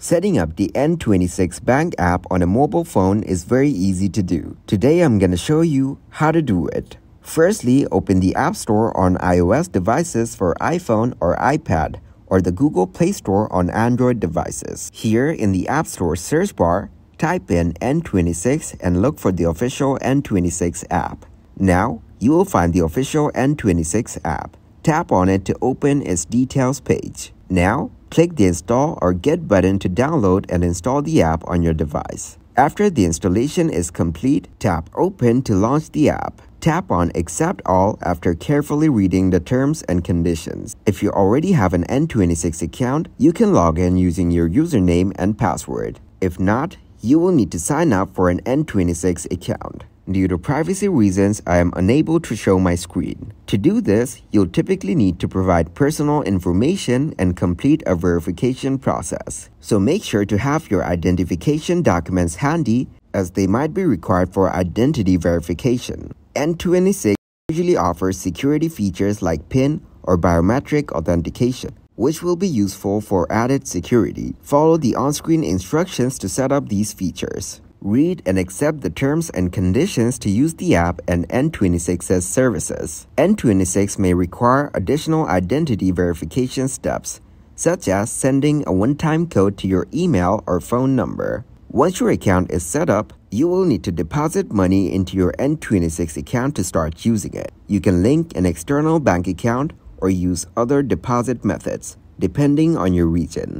Setting up the N26 Bank app on a mobile phone is very easy to do. Today I'm going to show you how to do it. Firstly, open the App Store on iOS devices for iPhone or iPad or the Google Play Store on Android devices. Here in the App Store search bar, type in N26 and look for the official N26 app. Now, you will find the official N26 app. Tap on it to open its details page. Now, click the Install or Get button to download and install the app on your device. After the installation is complete, tap Open to launch the app. Tap on Accept All after carefully reading the terms and conditions. If you already have an N26 account, you can log in using your username and password. If not, you will need to sign up for an N26 account. Due to privacy reasons, I am unable to show my screen. To do this, you'll typically need to provide personal information and complete a verification process. So make sure to have your identification documents handy as they might be required for identity verification. N26 usually offers security features like PIN or biometric authentication, which will be useful for added security. Follow the on-screen instructions to set up these features. Read and accept the terms and conditions to use the app and N26's services. N26 may require additional identity verification steps, such as sending a one-time code to your email or phone number. Once your account is set up, you will need to deposit money into your N26 account to start using it. You can link an external bank account or use other deposit methods, depending on your region.